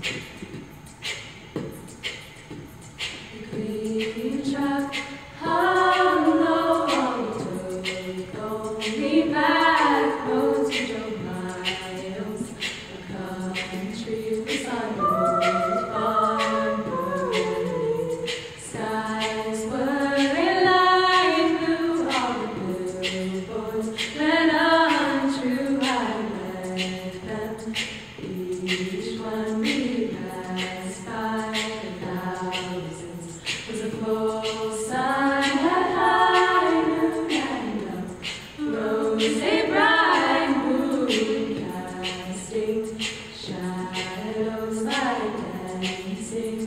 Chief.